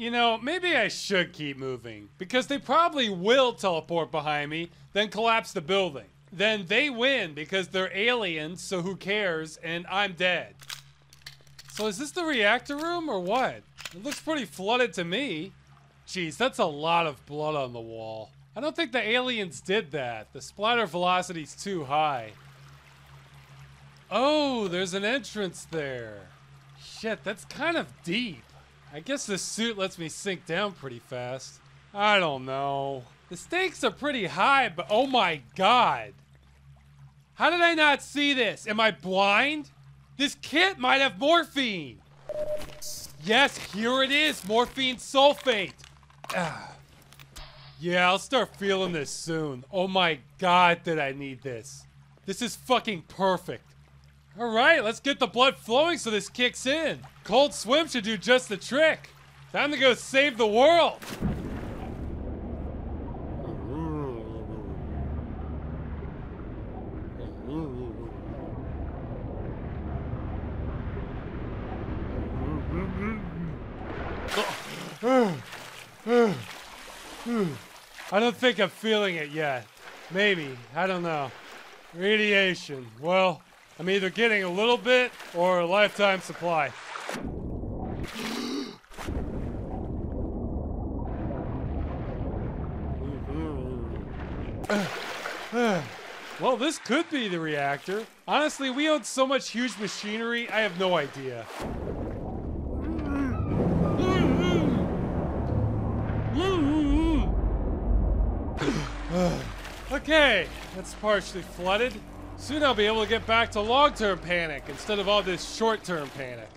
You know, maybe I should keep moving. Because they probably will teleport behind me, then collapse the building. Then they win because they're aliens, so who cares, and I'm dead. So is this the reactor room or what? It looks pretty flooded to me. Jeez, that's a lot of blood on the wall. I don't think the aliens did that. The splatter velocity's too high. Oh, there's an entrance there. Shit, that's kind of deep. I guess this suit lets me sink down pretty fast. I don't know. The stakes are pretty high, but oh my god. How did I not see this? Am I blind? This kit might have morphine. Yes, here it is, morphine sulfate. Ah. Yeah, I'll start feeling this soon. Oh my god, did I need this. This is fucking perfect. Alright, let's get the blood flowing so this kicks in. Cold swim should do just the trick. Time to go save the world. I don't think I'm feeling it yet. Maybe. I don't know. Radiation. Well, I'm either getting a little bit or a lifetime supply. well, this could be the reactor. Honestly, we own so much huge machinery, I have no idea. okay, that's partially flooded. Soon I'll be able to get back to long-term panic instead of all this short-term panic.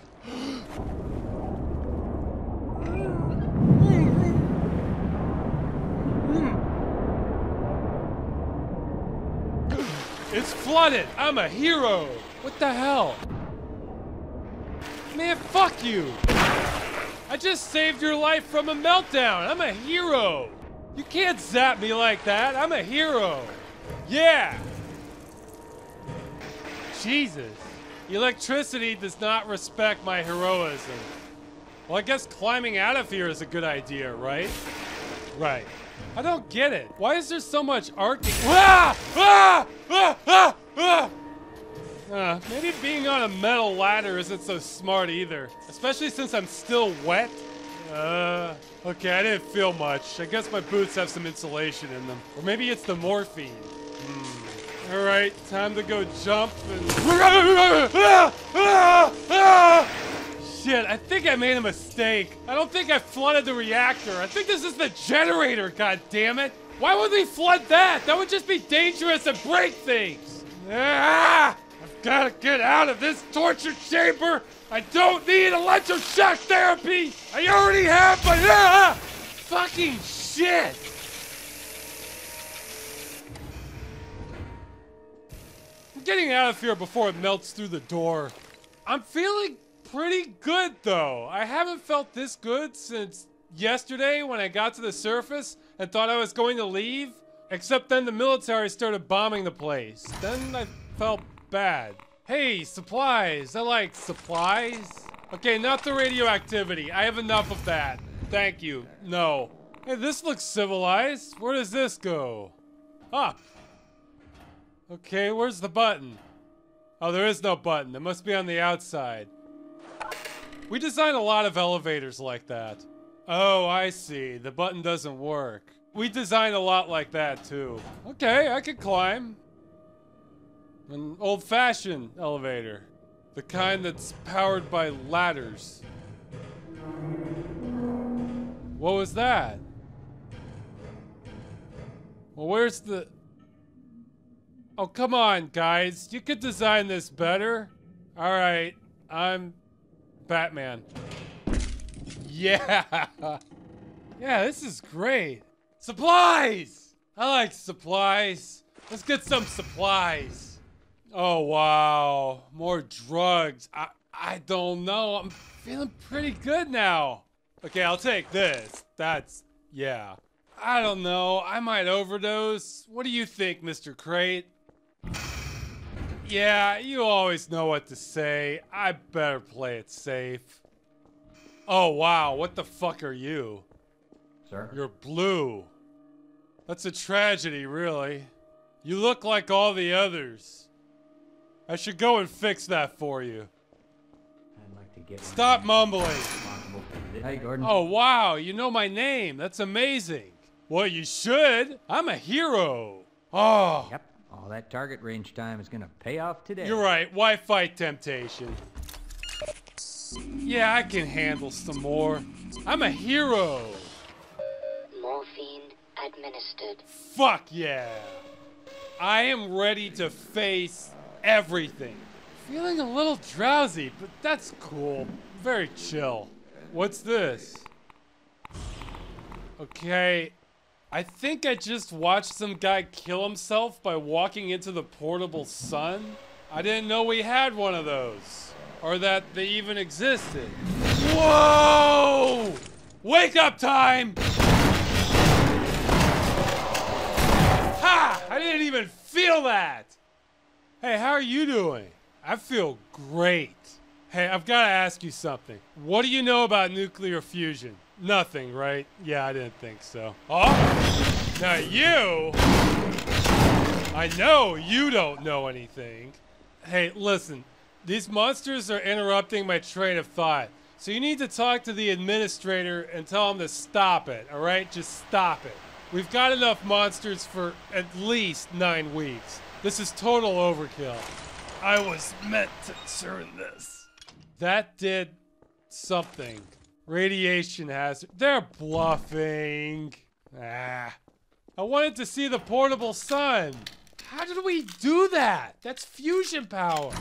It's flooded! I'm a hero! What the hell? Man, fuck you! I just saved your life from a meltdown! I'm a hero! You can't zap me like that! I'm a hero! Yeah! Jesus. Electricity does not respect my heroism. Well, I guess climbing out of here is a good idea, right? Right. I don't get it. Why is there so much arcing? Ah! Ah! Ah! Ah! Ah! Uh, maybe being on a metal ladder isn't so smart either. Especially since I'm still wet. Uh, okay, I didn't feel much. I guess my boots have some insulation in them. Or maybe it's the morphine. Alright, time to go jump and... Shit, I think I made a mistake. I don't think I flooded the reactor. I think this is the generator, god damn it! Why would we flood that? That would just be dangerous and break things! Ah! I've gotta get out of this torture chamber! I don't need electroshock therapy! I already have my... Ah! Fucking shit! Getting out of here before it melts through the door. I'm feeling pretty good, though. I haven't felt this good since yesterday when I got to the surface and thought I was going to leave. Except then the military started bombing the place. Then I felt bad. Hey, supplies. I like supplies. Okay, not the radioactivity. I have enough of that. Thank you. No. Hey, this looks civilized. Where does this go? Up. Okay, where's the button? Oh, there is no button. It must be on the outside. We designed a lot of elevators like that. Oh, I see. The button doesn't work. We designed a lot like that, too. Okay, I can climb. An old-fashioned elevator. The kind that's powered by ladders. What was that? Well, where's the... Oh, come on, guys. You could design this better. All right, I'm Batman. Yeah. Yeah, this is great. Supplies! I like supplies. Let's get some supplies. Oh, wow. More drugs. I, I don't know. I'm feeling pretty good now. Okay, I'll take this. That's, yeah. I don't know. I might overdose. What do you think, Mr. Crate? Yeah, you always know what to say. I better play it safe. Oh, wow. What the fuck are you? Sir? You're blue. That's a tragedy, really. You look like all the others. I should go and fix that for you. I'd like to get Stop mumbling. responsible for this. Hey, Gordon. Oh, wow. You know my name. That's amazing. Well, you should. I'm a hero. Oh, Yep. All that target range time is gonna pay off today. you're right. Why fight temptation? Yeah, I can handle some more. I'm a hero. Morphine administered. Fuck yeah. I am ready to face everything. Feeling a little drowsy, but that's cool. Very chill. What's this? Okay. I think I just watched some guy kill himself by walking into the portable sun. I didn't know we had one of those. Or that they even existed. Whoa! Wake up time! Ha! I didn't even feel that! Hey, how are you doing? I feel great. Hey, I've got to ask you something. What do you know about nuclear fusion? Nothing, right? Yeah, I didn't think so. Oh! Now you! I know you don't know anything. Hey, listen. These monsters are interrupting my train of thought. So you need to talk to the administrator and tell him to stop it, alright? Just stop it. We've got enough monsters for at least nine weeks. This is total overkill. I was meant to turn this. That did something. Radiation hazard. They're bluffing. Ah. I wanted to see the portable sun. How did we do that? That's fusion power.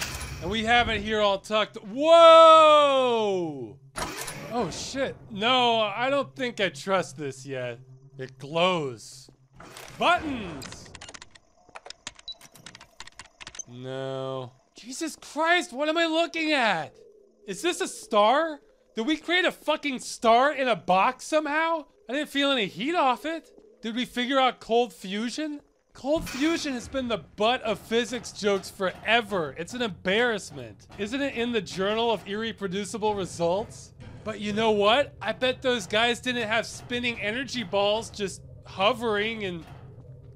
And we have it here all tucked. Whoa! Oh shit. No, I don't think I trust this yet. It glows. Buttons! No. Jesus Christ, what am I looking at? Is this a star? Did we create a fucking star in a box somehow? I didn't feel any heat off it. Did we figure out cold fusion? Cold fusion has been the butt of physics jokes forever. It's an embarrassment. Isn't it in the Journal of Irreproducible Results? But you know what? I bet those guys didn't have spinning energy balls just hovering and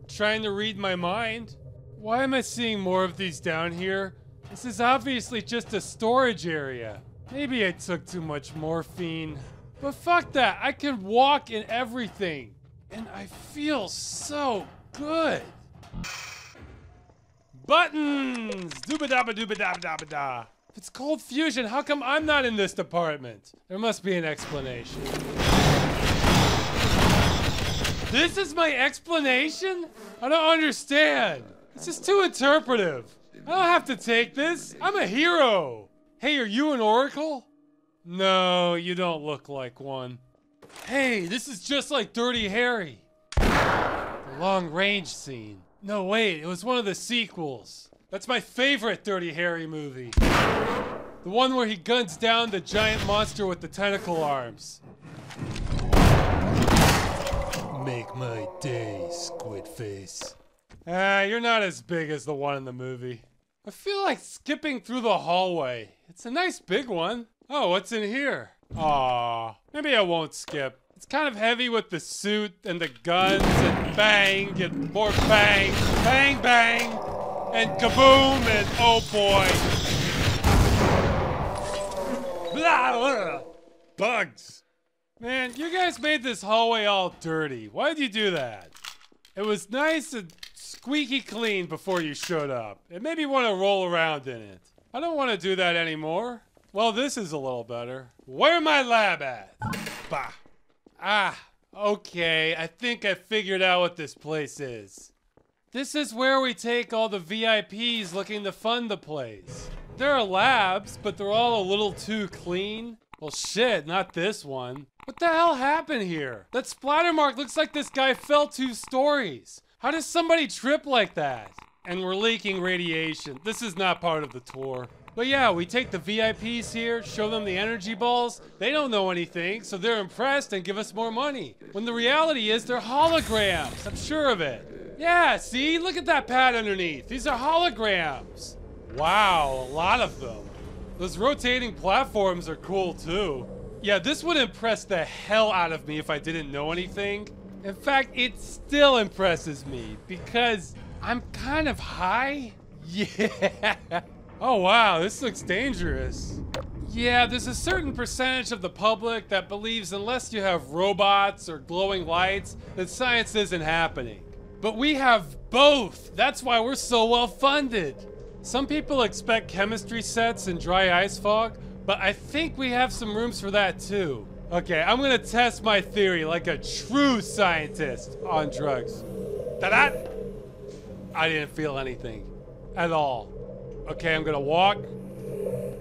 trying to read my mind. Why am I seeing more of these down here? This is obviously just a storage area. Maybe I took too much morphine. But fuck that, I can walk in everything. And I feel so good. Buttons! Dooba dabba dooba dabba dabba da. If it's cold fusion, how come I'm not in this department? There must be an explanation. This is my explanation? I don't understand. This is too interpretive. I don't have to take this. I'm a hero. Hey, are you an oracle? No, you don't look like one. Hey, this is just like Dirty Harry. The long range scene. No, wait, it was one of the sequels. That's my favorite Dirty Harry movie. The one where he guns down the giant monster with the tentacle arms. Make my day, squid face. Ah, you're not as big as the one in the movie. I feel like skipping through the hallway. It's a nice big one. Oh, what's in here? Aw, maybe I won't skip. It's kind of heavy with the suit and the guns and bang and more bang, bang, bang, and kaboom and oh boy. Blah, blah. Bugs. Man, you guys made this hallway all dirty. Why'd you do that? It was nice and squeaky clean before you showed up. It made me want to roll around in it. I don't want to do that anymore. Well, this is a little better. Where my lab at? Bah. Ah, okay. I think I figured out what this place is. This is where we take all the VIPs looking to fund the place. There are labs, but they're all a little too clean. Well, shit, not this one. What the hell happened here? That splatter mark looks like this guy fell two stories. How does somebody trip like that? And we're leaking radiation. This is not part of the tour. But yeah, we take the VIPs here, show them the energy balls. They don't know anything, so they're impressed and give us more money. When the reality is they're holograms. I'm sure of it. Yeah, see? Look at that pad underneath. These are holograms. Wow, a lot of them. Those rotating platforms are cool too. Yeah, this would impress the hell out of me if I didn't know anything. In fact, it still impresses me because I'm kind of high. Yeah. Oh, wow, this looks dangerous. Yeah, there's a certain percentage of the public that believes unless you have robots or glowing lights, that science isn't happening. But we have both. That's why we're so well funded. Some people expect chemistry sets and dry ice fog, but I think we have some rooms for that too. Okay, I'm gonna test my theory like a true scientist on drugs. Da-da! I didn't feel anything at all. Okay, I'm gonna walk.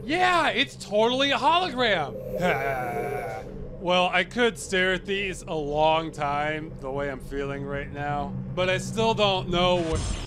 Yeah, it's totally a hologram. well, I could stare at these a long time, the way I'm feeling right now, but I still don't know what.